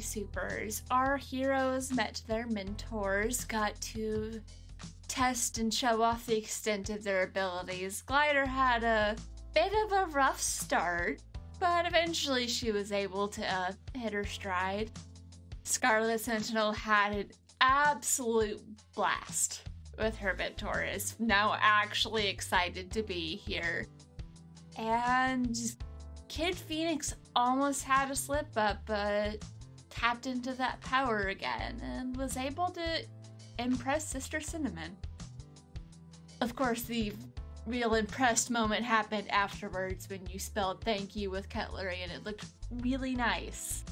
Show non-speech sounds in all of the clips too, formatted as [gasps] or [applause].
Supers. Our heroes met their mentors, got to test and show off the extent of their abilities. Glider had a bit of a rough start, but eventually she was able to uh, hit her stride. Scarlet Sentinel had an absolute blast with her mentor, is now actually excited to be here. And Kid Phoenix almost had a slip up, but tapped into that power again and was able to impress Sister Cinnamon. Of course, the real impressed moment happened afterwards when you spelled thank you with cutlery and it looked really nice.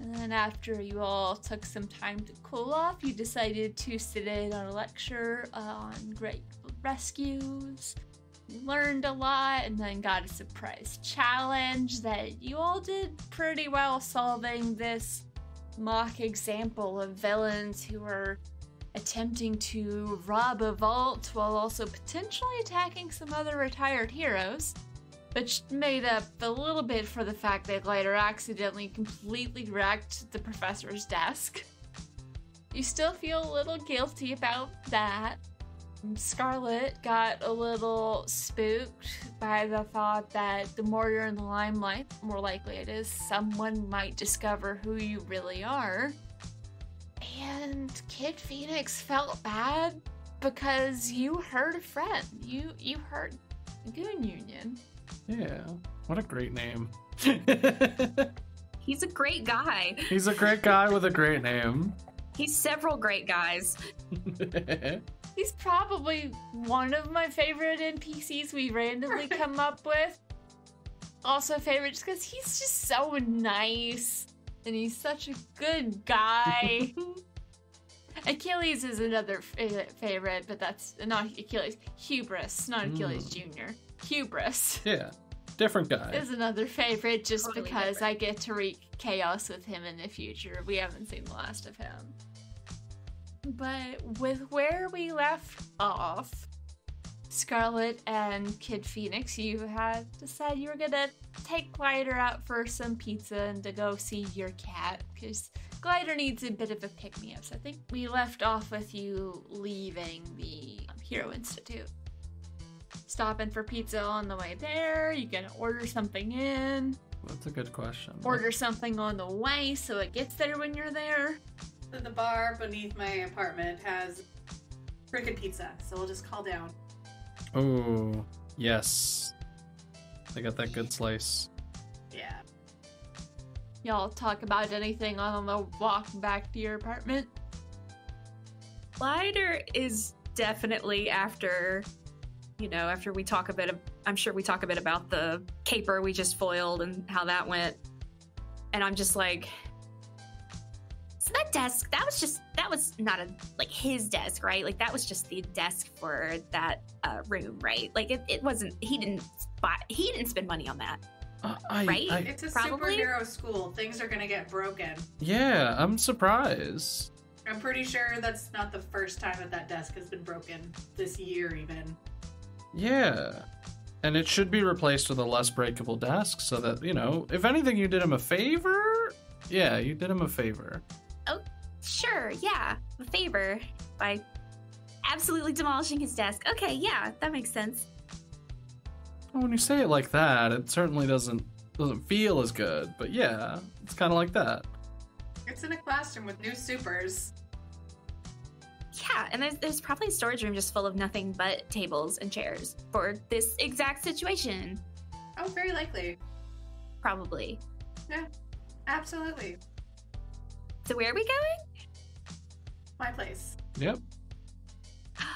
And then after you all took some time to cool off, you decided to sit in on a lecture on great rescues. Learned a lot and then got a surprise challenge that you all did pretty well solving this mock example of villains who were attempting to rob a vault while also potentially attacking some other retired heroes, which made up a little bit for the fact that Glider accidentally completely wrecked the professor's desk. You still feel a little guilty about that. Scarlet got a little spooked by the thought that the more you're in the limelight, the more likely it is someone might discover who you really are. And Kid Phoenix felt bad because you hurt a friend. You you hurt Goon Union. Yeah. What a great name. He's a great guy. He's a great guy with a great name. He's several great guys. [laughs] He's probably one of my favorite NPCs we randomly come up with. Also favorite just because he's just so nice and he's such a good guy. [laughs] Achilles is another fa- eh, favorite, but that's not Achilles. Hubris, not hmm. Achilles Jr. Hubris yeah. Different guy. is another favorite just Totally because different. I get to wreak chaos with him in the future. We haven't seen the last of him. But with where we left off, Scarlet and Kid Phoenix, you had decided you were gonna take Glider out for some pizza and to go see your cat because Glider needs a bit of a pick me up. So I think we left off with you leaving the Hero Institute. Stopping for pizza on the way there. You gonna order something in, That's a good question. order something on the way so it gets there when you're there. So the bar beneath my apartment has frickin' pizza, so we'll just call down. Oh, yes. They got that good slice. Yeah. Y'all talk about anything on the walk back to your apartment? Glider is definitely after, you know, after we talk a bit of, I'm sure we talk a bit about the caper we just foiled and how that went. And I'm just like, so that desk, that was just, that was not a, like his desk, right? Like that was just the desk for that uh, room, right? Like it, it wasn't, he didn't buy, he didn't spend money on that. Uh, I, Right? I, It's a Probably. superhero school. Things are gonna get broken. yeah, I'm surprised. I'm pretty sure that's not the first time that that desk has been broken this year, even. Yeah. And it should be replaced with a less breakable desk so that, you know, if anything, you did him a favor. Yeah, you did him a favor. Sure, yeah, a favor by absolutely demolishing his desk. Okay, yeah, that makes sense. Well, when you say it like that, it certainly doesn't doesn't feel as good. But yeah, it's kind of like that. It's in a classroom with new supers. Yeah, and there's, there's probably a storage room just full of nothing but tables and chairs for this exact situation. Oh, very likely. Probably. Yeah, absolutely. So where are we going? My place. Yep. [gasps]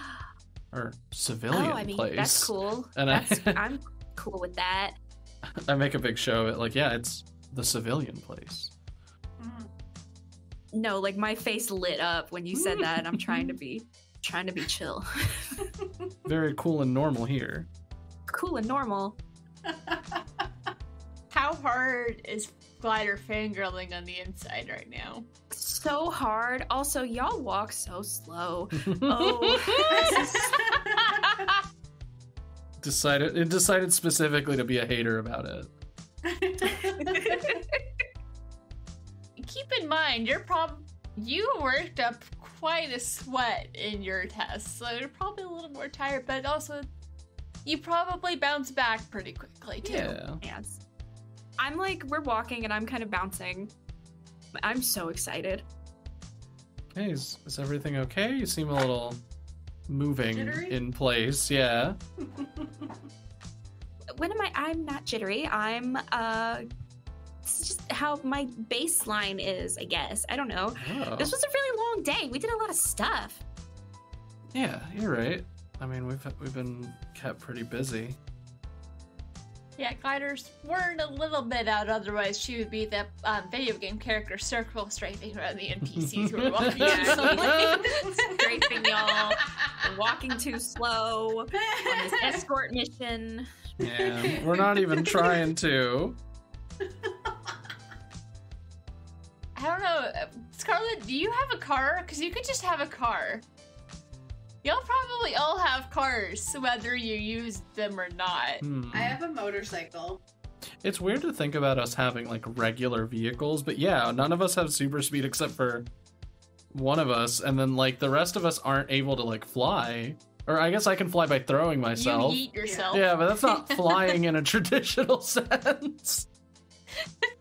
Or civilian oh, I mean place. [laughs] that's cool. And I- That's, I'm cool with that. [laughs] I make a big show of it. Like, yeah, it's the civilian place. Mhm. No, like my face lit up when you said that, and I'm trying to be [laughs] trying to be chill, Very cool and normal here. cool and normal. How hard is Glider fangirling on the inside right now? So hard. Also, y'all walk so slow. [laughs] Oh. [laughs] decided it decided specifically to be a hater about it. [laughs] keep in mind you're prob you worked up quite a sweat in your test, so you're probably a little more tired, but also you probably bounce back pretty quickly too. Yeah. Yes. I'm like, we're walking and I'm kind of bouncing. I'm so excited. Hey, is, is everything okay? You seem a little moving Jittery? in place. Yeah. [laughs] When am I? I'm not jittery. I'm, uh, it's just how my baseline is, I guess. I don't know. Oh. This was a really long day. We did a lot of stuff. Yeah, you're right. I mean, we've we've been kept pretty busy. Yeah, gliders weren't a little bit out, otherwise she would be the um, video game character circle strafing around the NPCs who are [laughs] walking. Yeah. slowly. Strafing y'all. We're walking too slow on this [laughs] escort mission. Yeah, [laughs] we're not even trying to. I don't know, uh, Scarlet. Do you have a car? Because you could just have a car. You'll probably all have cars, whether you use them or not. Hmm. I have a motorcycle. It's weird to think about us having like regular vehicles, but yeah, none of us have super speed except for one of us, and then like the rest of us aren't able to like fly. Or I guess I can fly by throwing myself. You eat yourself. Yeah, but that's not [laughs] flying in a traditional [laughs] sense. [laughs]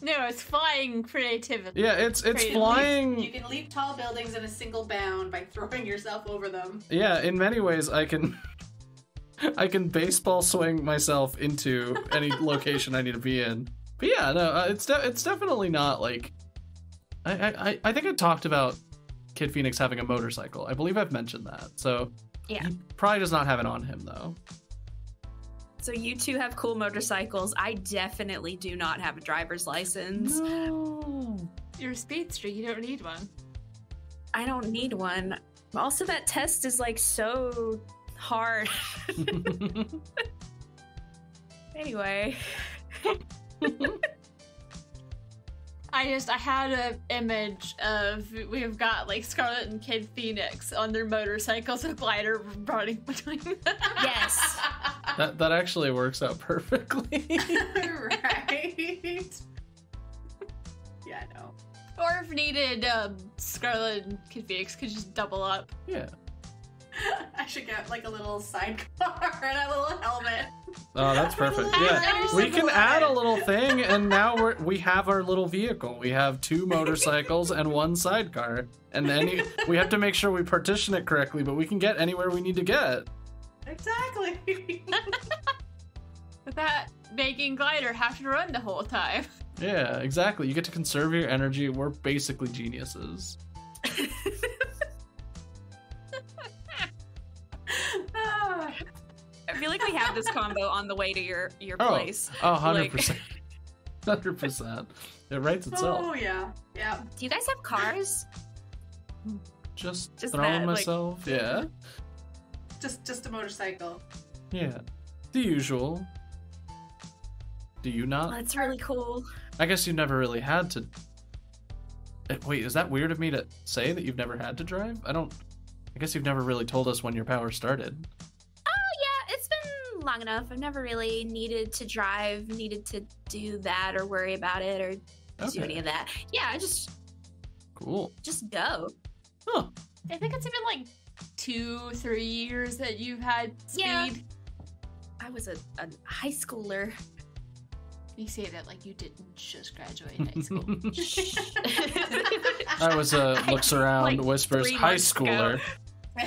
No, it's flying creativity. Yeah, it's it's Crazy. flying. You can leap tall buildings in a single bound by throwing yourself over them. Yeah, in many ways, I can [laughs] I can baseball swing myself into any location I need to be in. But yeah, no, uh, it's de- it's definitely not like I, I I- I think I talked about Kid Phoenix having a motorcycle. I believe I've mentioned that. So Yeah. he probably does not have it on him though. So you two have cool motorcycles. I definitely do not have a driver's license. No. You're a speedster. You don't need one. I don't need one. Also, that test is like so hard. [laughs] anyway, [laughs] I just I had an image of we've got like Scarlet and Kid Phoenix on their motorcycles with glider running between them. yes. That that actually works out perfectly. [laughs] [laughs] right? yeah, I know. or if needed, um, Scarlet and Kid Phoenix could just double up. yeah. [laughs] I should get like a little sidecar and a little helmet. Oh, that's perfect. Yeah. We can add a little thing, and now we're we have our little vehicle. We have two motorcycles and one sidecar, and any we have to make sure we partition it correctly, but we can get anywhere we need to get. Exactly. [laughs] Without making glider have to run the whole time. Yeah, exactly. You get to conserve your energy. We're basically geniuses. Ah. [laughs] I feel like we have this combo on the way to your your Oh, place. Oh, 100 Like- percent, [laughs] hundred percent. It writes itself. oh yeah, yeah. Do you guys have cars? Just, Just throwing that, like- myself. Yeah, Just just a motorcycle. yeah. The usual. Do you not? that's really cool. I guess you never really had to. Eh, Wait, is that weird of me to say that you've never had to drive? I don't. I guess you've never really told us when your power started. Oh yeah, it's been long enough. I've never really needed to drive, needed to do that or worry about it or do any of that. Yeah, I just cool. just go. Huh. I think it's even like two, three years that you've had speed. Yeah. I was a, a high schooler. You say that like you didn't just graduate high school. [laughs] I was a [laughs] looks around, Like, whispers, high schooler. [laughs]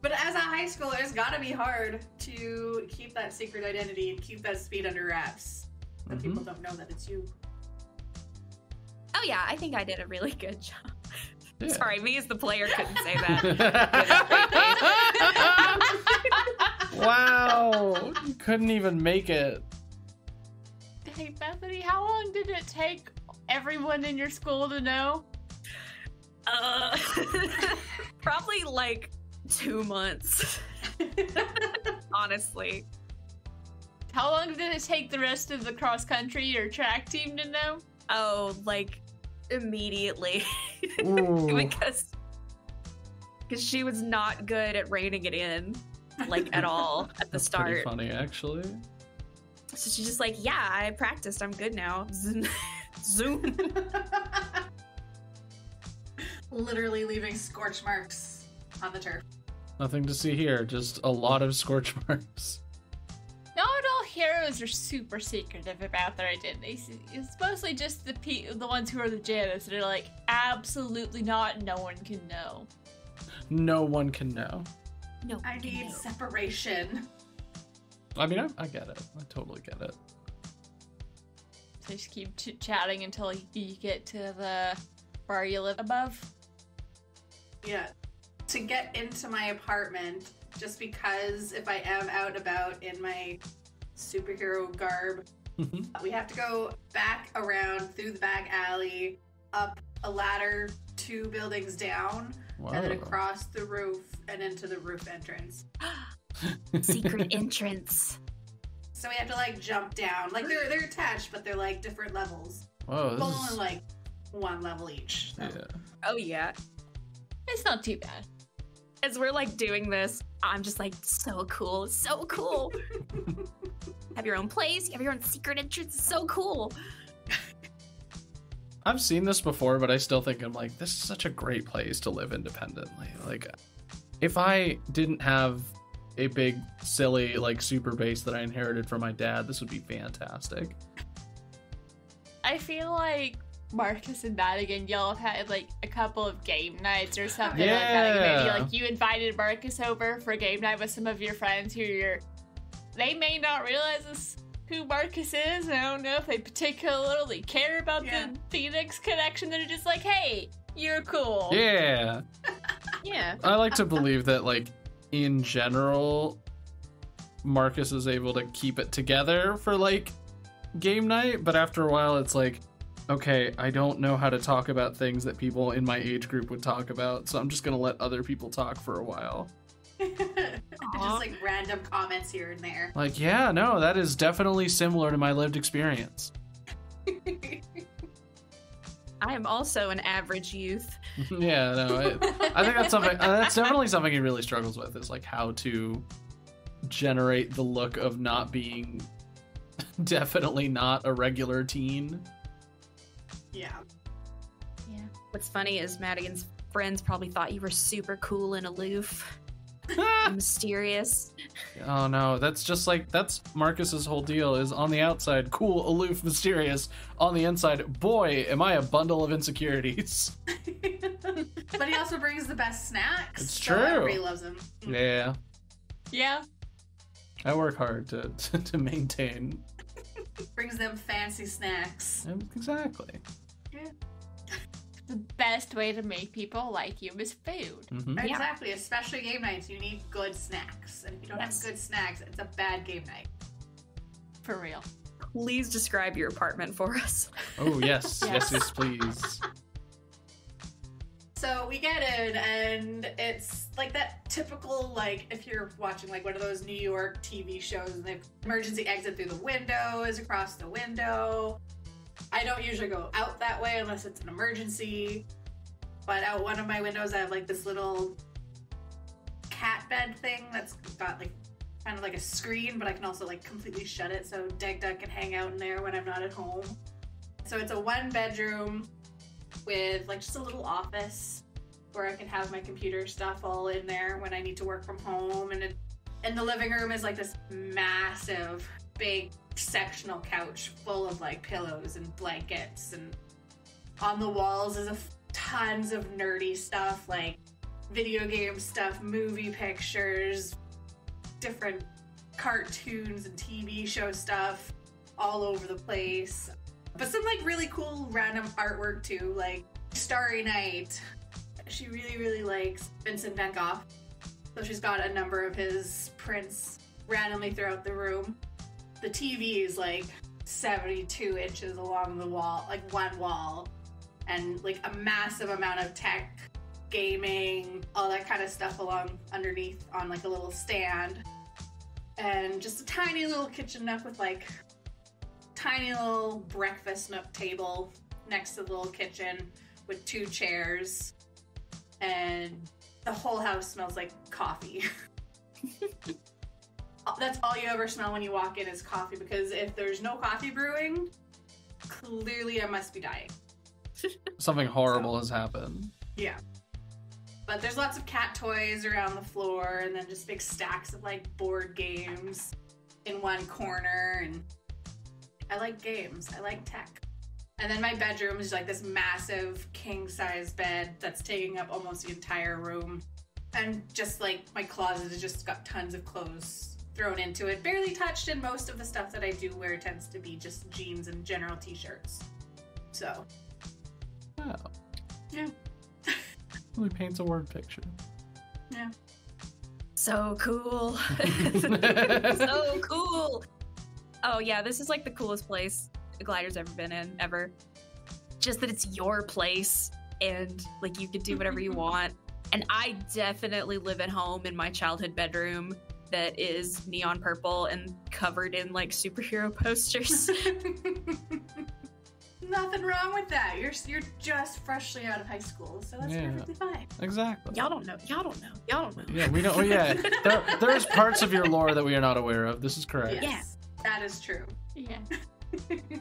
but as a high schooler, it's gotta be hard to keep that secret identity and keep that speed under wraps. So Mhm. people don't know that it's you. Oh yeah, I think I did a really good job. Yeah. Sorry, me as the player couldn't say that. [laughs] wow, couldn't even make it. hey Bethany, how long did it take everyone in your school to know? Uh, [laughs] probably like two months, [laughs] honestly. How long did it take the rest of the cross country or track team to know? Oh, like immediately [laughs] because because she was not good at reining it in, like at all at the That's start. funny, actually. So she's just like, "Yeah, I practiced. I'm good now." [laughs] Zoom. [laughs] Literally leaving scorch marks on the turf. Nothing to see here, just a lot of scorch marks. Not heroes are super secretive about their identities. It's mostly just the pe- the ones who are the Janus that are like, absolutely not. No one can know. No one can know. No. I need separation. I mean, I, I get it. I totally get it. So just keep chit chatting until you get to the bar you live above. Yeah. To get into my apartment, just because if I am out about in my superhero garb, Mhm. we have to go back around through the back alley, up a ladder, two buildings down, and then across the roof and into the roof entrance. [gasps] [laughs] Secret entrance. So we have to like jump down. Like they're they're attached, but they're like different levels. Whoa, But this only is, like one level each. So. yeah. Oh yeah. It's not too bad. As we're like doing this, I'm just like so cool, so cool. [laughs] have your own place, you have your own secret entrance. So cool. I've seen this before, but I still think I'm like, this is such a great place to live independently. Like, if I didn't have a big, silly, like, super base that I inherited from my dad, this would be fantastic. I feel like Marcus and Madigan, y'all have had like a couple of game nights or something like that. Like, maybe like you invited Marcus over for game night with some of your friends who you're. They may not realize this, who Marcus is. I don't know if they particularly care about Yeah. the Phoenix connection. They're just like, hey, you're cool. Yeah. Yeah. I like to believe that, like, in general, Marcus is able to keep it together for, like, game night, but after a while, it's like, okay, I don't know how to talk about things that people in my age group would talk about, so I'm just gonna let other people talk for a while. [laughs] just like random comments here and there. Like, yeah, no, that is definitely similar to my lived experience. [laughs] I am also an average youth. [laughs] yeah, no, I, I think that's something. Uh, that's definitely something he really struggles with. Is like how to generate the look of not being definitely not a regular teen. Yeah. Yeah. What's funny is Madigan's friends probably thought you were super cool and aloof, [laughs] and mysterious. oh no, that's just like that's Marcus's whole deal. Is on the outside cool, aloof, mysterious. On the inside, boy, am I a bundle of insecurities. [laughs] but he also brings the best snacks. It's so true. Everybody loves him. Yeah, Yeah. I work hard to to, [laughs] to maintain. Brings them fancy snacks. Exactly. [laughs] The best way to make people like you is food. hmm Yeah. Exactly. Especially game nights, you need good snacks. And if you don't Yes. have good snacks, it's a bad game night. For real. Please describe your apartment for us. Oh yes, yes, [laughs] Yes. yes, please. So we get in, and it's like that typical, like, if you're watching like one of those New York TV shows and they've emergency exit through the windows, across the window. I don't usually go out that way unless it's an emergency. But out one of my windows, I have like this little cat bed thing that's got like kind of like a screen, but I can also like completely shut it so Daegda can hang out in there when I'm not at home. So it's a one bedroom with like just a little office where I can have my computer stuff all in there when I need to work from home. And it, in the living room is like this massive, big sectional couch full of like pillows and blankets. And on the walls is a f- tons of nerdy stuff like video game stuff, movie pictures, different cartoons and TV show stuff all over the place. But some like really cool random artwork too, like Starry Night. She really, really likes Vincent van Gogh. So she's got a number of his prints randomly throughout the room. The TV is like 72 inches along the wall, like one wall, and like a massive amount of tech, gaming, all that kind of stuff along underneath on like a little stand. And just a tiny little kitchen nook with like tiny little breakfast nook table next to the little kitchen with two chairs. And the whole house smells like coffee [laughs] [laughs] that's all you ever smell when you walk in is coffee because if there's no coffee brewing clearly I must be dying. [laughs] Something horrible has happened. Yeah. But there's lots of cat toys around the floor, and then just big stacks of like board games in one corner. And I like games, I like tech. And then my bedroom is like this massive king size bed that's taking up almost the entire room. And just like my closet has just got tons of clothes thrown into it, barely touched, and most of the stuff that I do wear tends to be just jeans and general t shirts. So, Oh. Yeah. [laughs] Really paints a word picture. yeah. So cool. [laughs] [laughs] so cool. Oh yeah, this is like the coolest place a glider's ever been in ever. Just that it's your place and like you can do whatever you want. And I definitely live at home in my childhood bedroom that is neon purple and covered in like superhero posters. [laughs] [laughs] Nothing wrong with that. You're you're just freshly out of high school, so that's Yeah. perfectly fine. exactly. y'all don't know. Y'all don't know. Y'all don't know. Yeah, we don't. Oh, yeah, [laughs] there, there's parts of your lore that we are not aware of. This is correct. Yes, that is true. Yeah.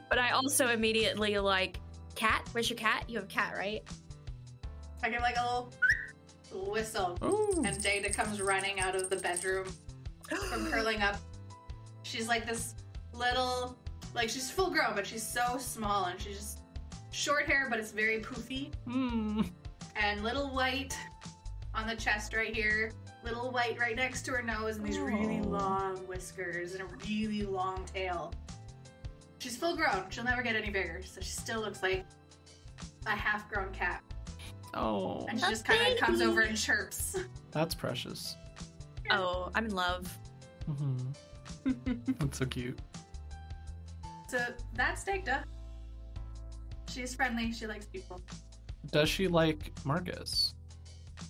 But I also immediately like, cat? Where's your cat? You have a cat, right? I give like a little, little whistle, Ooh. and Daegda comes running out of the bedroom from curling up. She's like this little, like she's full grown, but she's so small, and she's just short hair, but it's very poofy, Hmm. and little white on the chest right here. Little white right next to her nose, and these really long whiskers and a really long tail. She's full grown. She'll never get any bigger, so she still looks like a half grown cat. Oh, And she just kind of comes over and chirps. that's precious. Oh, I'm in love. Hmm That's so cute. So that's Daegda. She's friendly. She likes people. Does she like Marcus?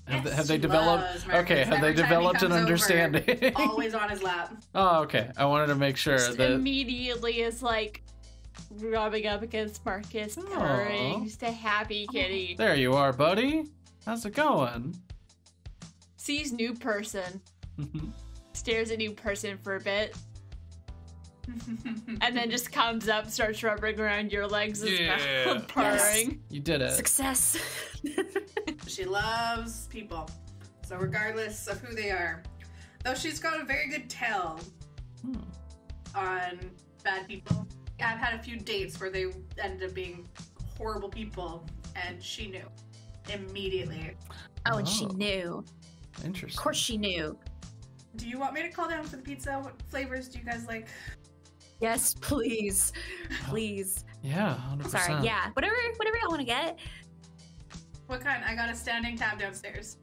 Have, Yes, they, have they developed? Okay, have they Every time developed an comes over, understanding? Always on his lap. [laughs] oh, okay. I wanted to make sure Just that. immediately is like rubbing up against Marcus, Aw. purring, just a happy kitty. There you are, buddy. How's it going? Sees new person, stares at new person for a bit, [laughs] and then just comes up, starts rubbing around your legs as Yeah. well, [laughs] purring. you did it. Success. [laughs] she loves people. So regardless of who they are, though she's got a very good tell Hmm. on bad people. I've had a few dates where they ended up being horrible people, and she knew immediately. Oh, and she Oh. knew. Interesting. Of course she knew. Do you want me to call down for the pizza? What flavors do you guys like? Yes, please. Please. Yeah, hundred percent. Sorry. Yeah. Whatever whatever y'all want to get. What kind? I got a standing tab downstairs.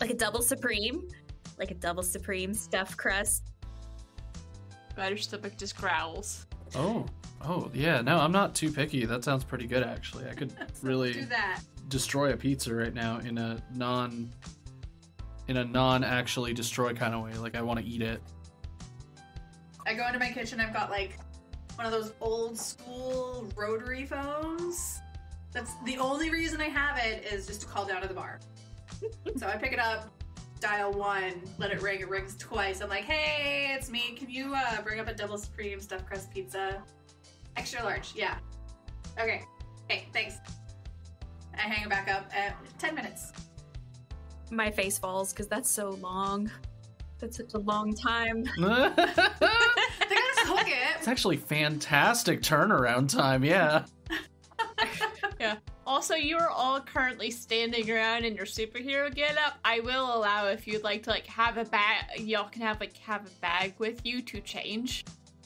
Like a double supreme. Like a double supreme stuffed crust. But her stomach just growls. Oh, oh, yeah. No, I'm not too picky. That sounds pretty good, actually. I could [laughs] So really do that. destroy a pizza right now in a non, in a non actually destroy kind of way. Like I want to eat it. I go into my kitchen. I've got like one of those old school rotary phones. That's the only reason I have it is just to call down to the bar. so I pick it up, dial one, let it ring. It rings twice. I'm like, "Hey, it's me. Can you uh, bring up a double supreme stuffed crust pizza, extra large? Yeah. Okay. Hey, thanks." I hang it back up at ten minutes. My face falls because that's so long. That's such a long time. [laughs] They gotta cook It's actually fantastic turnaround time. [laughs] Yeah. Also, you are all currently standing around in your superhero getup. I will allow if you'd like to like have a bag. Y'all can have like have a bag with you to change.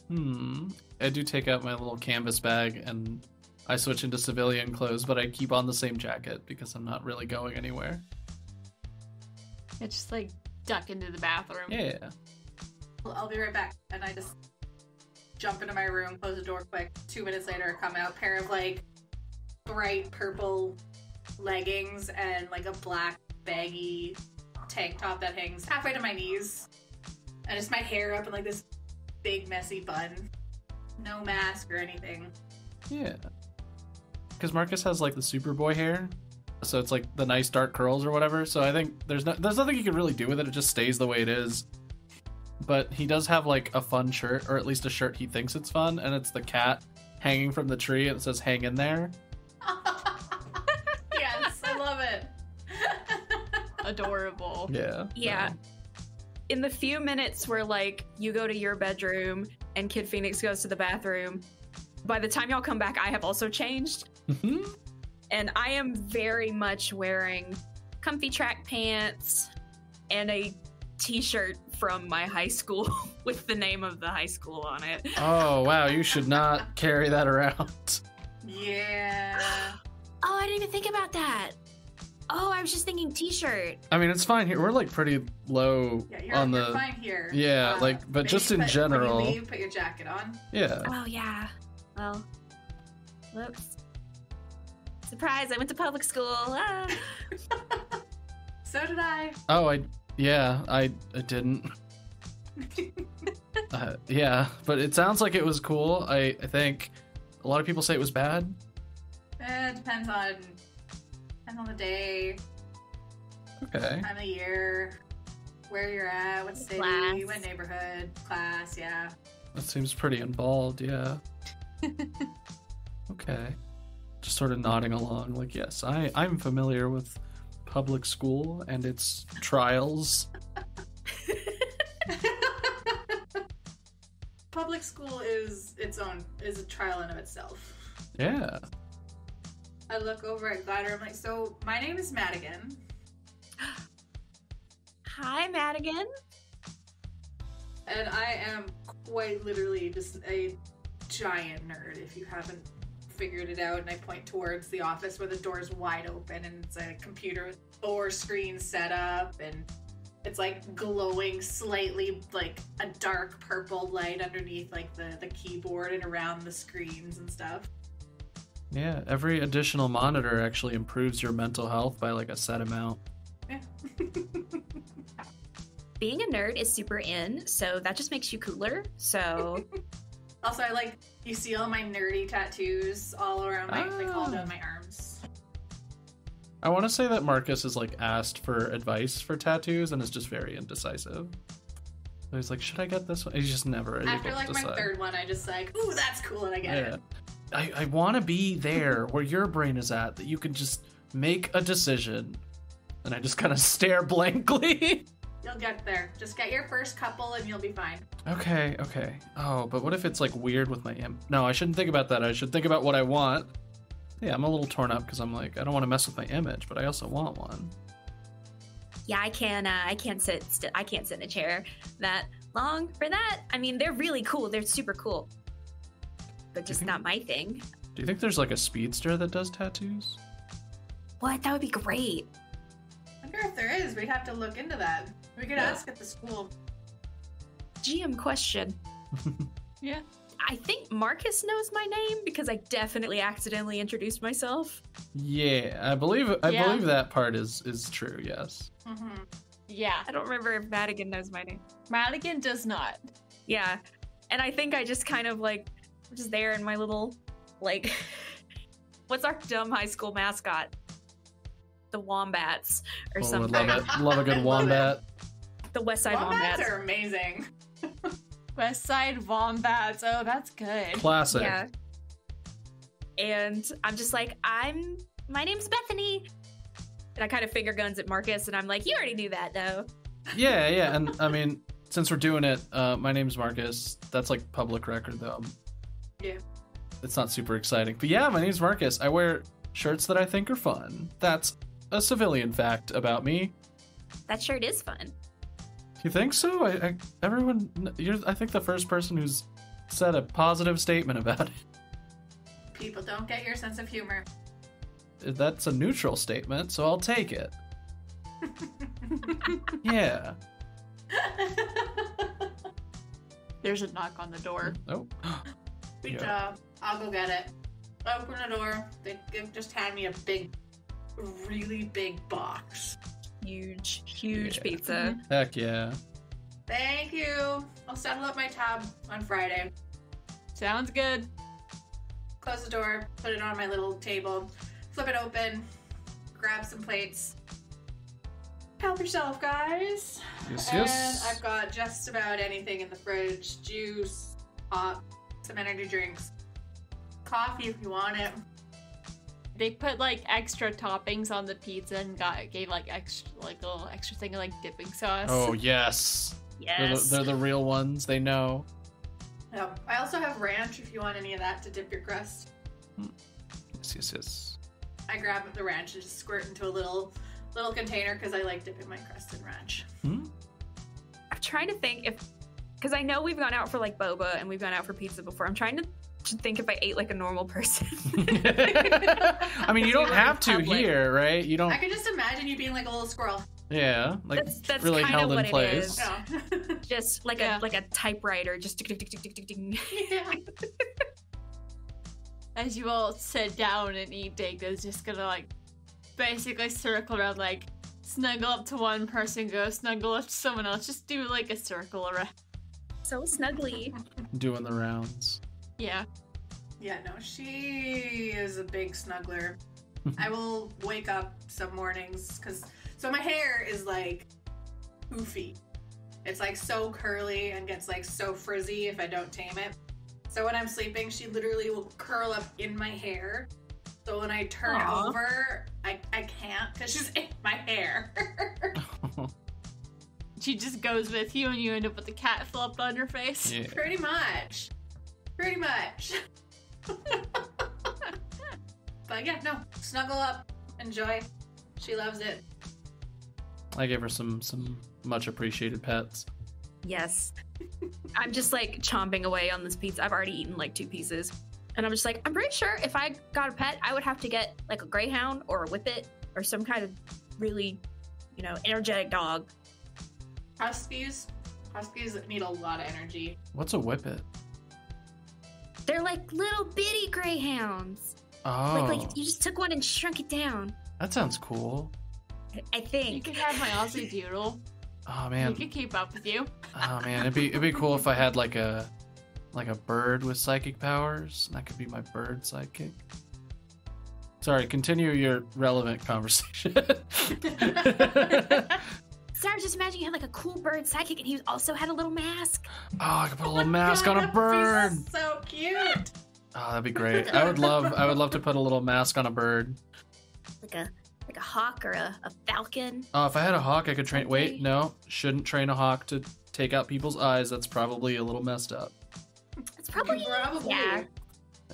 Hmm. I do take out my little canvas bag and I switch into civilian clothes, but I keep on the same jacket because I'm not really going anywhere. And just like duck into the bathroom. Yeah. Well, I'll be right back. And I just jump into my room, close the door quick. Two minutes later, I come out, pair of like bright purple leggings and like a black baggy tank top that hangs halfway to my knees. And just my hair up in like this big messy bun. No mask or anything. Yeah. Because Marcus has like the Superboy hair, so it's like the nice dark curls or whatever. So I think there's no, there's nothing you can really do with it. It just stays the way it is. But he does have like a fun shirt, or at least a shirt he thinks it's fun, and it's the cat hanging from the tree and it says "Hang in there." [laughs] yes, I love it. [laughs] Adorable. Yeah. Yeah. no. In the few minutes where like you go to your bedroom and Kid Phoenix goes to the bathroom, by the time y'all come back, I have also changed. Mm-hmm. And I am very much wearing comfy track pants and a t-shirt from my high school [laughs] with the name of the high school on it. Oh wow, you should not carry that around. Yeah. Oh, I didn't even think about that. Oh, I was just thinking t-shirt. I mean, it's fine here. We're like pretty low Yeah, you're, on you're the. fine here. Uh, Yeah, like, but maybe just in put- general- When you leave, put your jacket on. Yeah. Oh yeah. Well, whoops. Surprise! I went to public school. Ah. [laughs] So did I. Oh, I. Yeah, I. I didn't. [laughs] Uh, yeah, but it sounds like it was cool. I. I think a lot of people say it was bad. Eh, It depends on depends on the day, Okay. time of year, where you're at, what city, Class. what neighborhood, class. Yeah. That seems pretty involved. Yeah. [laughs] okay. Just sort of nodding along, like yes, I. I'm familiar with public school and its trials. [laughs] Public school is its own is a trial in of itself. Yeah. I look over at Glider. I'm like, so my name is Madigan. [gasps] Hi, Madigan. And I am quite literally just a giant nerd if you haven't figured it out. And I point towards the office where the door's wide open and it's a computer with four screens set up and it's like glowing slightly like a dark purple light underneath like the, the keyboard and around the screens and stuff. Yeah. Every additional monitor actually improves your mental health by like a set amount. Yeah. [laughs] Being a nerd is super in, so that just makes you cooler. So [laughs] also, I like you see all my nerdy tattoos all around my like all Ah. down my arms. I want to say that Marcus is like asked for advice for tattoos and is just very indecisive. So he's like, should I get this one? He's just never able After to like my decide. third one, I just like, ooh, that's cool, and I get yeah. it. I, I want to be there [laughs] where your brain is at, that you can just make a decision. And I just kind of [laughs] stare blankly. [laughs] You'll get there. Just get your first couple, and you'll be fine. okay, okay. Oh, but what if it's like weird with my imp? No, I shouldn't think about that. I should think about what I want. Yeah, I'm a little torn up because I'm like, I don't want to mess with my image, but I also want one. yeah, I can. Uh, I can't sit. St- I can't sit in a chair that long for that. I mean, they're really cool. They're super cool, but just think- not my thing. Do you think there's like a speedster that does tattoos? What? That would be great. I wonder if there is. We'd have to look into that. We could Yeah. ask at the school. GM question. [laughs] Yeah. I think Marcus knows my name because I definitely accidentally introduced myself. Yeah, I believe I Yeah. believe that part is is true. Yes. hmm Yeah. I don't remember if Madigan knows my name. Madigan does not. Yeah. And I think I just kind of like, I'm just there in my little, like, [laughs] what's our dumb high school mascot? The Wombats or Oh, something. would love it. Love a I good [laughs] wombat. The West Side Wombats Wombats. are amazing. [laughs] West Side Wombats. Oh, that's good. Classic. Yeah. And I'm just like, I'm, my name's Bethany. And I kind of finger guns at Marcus and I'm like, you already knew that though. Yeah, yeah, and I mean, since we're doing it, uh, my name's Marcus. That's like public record, though. Yeah. It's not super exciting, but yeah, my name's Marcus. I wear shirts that I think are fun. That's a civilian fact about me. That shirt is fun. You think so? I, I everyone, you're. I think the first person who's said a positive statement about it. People don't get your sense of humor. That's a neutral statement, so I'll take it. [laughs] Yeah. There's a knock on the door. Oh. Good Yeah. job. I'll go get it. Open the door. They give, just hand me a big, really big box. Huge, huge Yeah. pizza. Heck yeah. Thank you. I'll settle up my tab on Friday. Sounds good. Close the door, put it on my little table, flip it open, grab some plates. Help yourself, guys. Yes, and yes. I've got just about anything in the fridge juice, pop, some energy drinks. coffee if you want it. They put like extra toppings on the pizza and got gave like extra like a little extra thing of like dipping sauce. Oh yes. They're, the, Yes. they're the real ones. They know. Um, I also have ranch if you want any of that to dip your crust. Yes, yes, yes. I grab the ranch and just squirt into a little little container because I like dipping my crust in ranch. Hmm? I'm trying to think if, because I know we've gone out for like boba and we've gone out for pizza before. I'm trying to, to think if I ate like a normal person. [laughs] I mean, you don't have to public. here, right? You don't. I could just imagine you being like a little squirrel. Yeah, like That's- that's really held in what it place. is. No. Oh. [laughs] just like Yeah. a like a typewriter, just tick, tick, tick, tick, tick, tick, tick. yeah. [laughs] As you all sit down and eat, Daegda's just gonna like basically circle around, like snuggle up to one person, go snuggle up to someone else, just do like a circle around. so snuggly. Doing the rounds. Yeah. Yeah, no, she is a big snuggler. [laughs] I will wake up some mornings because so my hair is like poofy. It's like so curly and gets like so frizzy if I don't tame it. So when I'm sleeping, she literally will curl up in my hair. So when I turn Aw. over, I, I can't because she's in [laughs] my hair. [laughs] She just goes with you and you end up with a cat flop on your face. yeah. Pretty much. Pretty much. but yeah, no. Snuggle up. Enjoy. She loves it. I gave her some some much appreciated pets. Yes. [laughs] I'm just like chomping away on this pizza. I've already eaten like two pieces. And I'm just like, I'm pretty sure if I got a pet, I would have to get like a greyhound or a whippet or some kind of really, you know, energetic dog. Huskies. Huskies need a lot of energy. What's a whippet? They're like little bitty greyhounds. Oh, Like, like oh. you just took one and shrunk it down. that sounds cool. I- think. You could have my Aussie Doodle. Oh He man, could keep up with you. oh man, it'd be it'd be cool if I had like a like a bird with psychic powers. That could be my bird sidekick. Sorry, continue your relevant conversation. [laughs] [laughs] So I was just imagining you had like a cool bird sidekick and he also had a little mask. Oh, I could put a Oh little mask God, on a bird. So cute. Oh, that'd be great. I would love I would love to put a little mask on a bird. Like a like a hawk or a, a falcon. Oh, if I had a hawk, I could train. Wait, no, shouldn't train a hawk to take out people's eyes. That's probably a little messed up. It's probably Probably. yeah.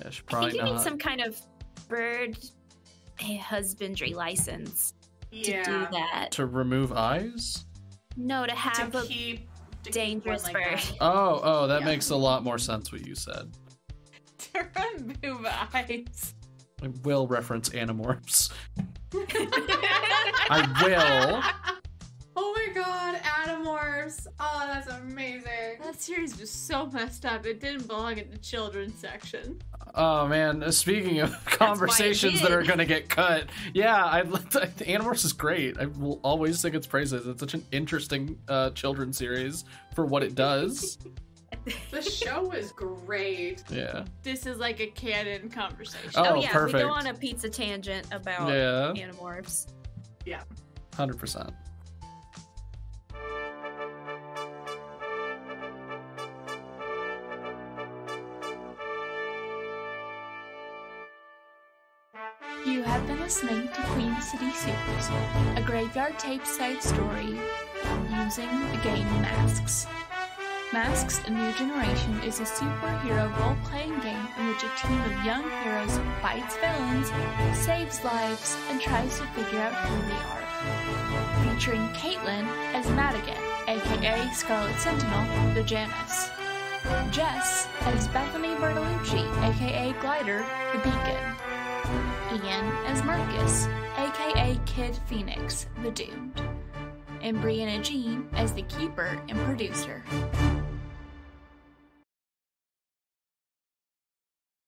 I should I probably think you need some kind of bird eh, husbandry license to do that. To remove eyes? No, to have To a keep to dangerous one like bird. that. [laughs] Oh, oh, that Yeah. makes a lot more sense what you said. To remove eyes. I will reference Animorphs. [laughs] I will memoirs. Oh, that's amazing. That series was so messed up. It didn't belong in the children's section. Oh man, speaking of conversations that are going to get cut, yeah, I, Animorphs is great. I will always sing its praises. It's such an interesting uh, children's series for what it does. the show is great. Yeah. This is like a canon conversation. Oh, oh yeah, perfect. we go on a pizza tangent about yeah. Animorphs. Yeah. 100%. Have been listening to Queen City Supers, a graveyard tape side story using the game Masks. Masks A New Generation is a superhero role playing game in which a team of young heroes fights villains, saves lives, and tries to figure out who they are. Featuring Caitlin as Madigan, aka Scarlet Sentinel, the Janus. Jess as Bethany Bertolucci, aka Glider, the Beacon. Ian as Marcus, aka Kid Phoenix, the Doomed, and Brianna Jean as the Keeper and Producer.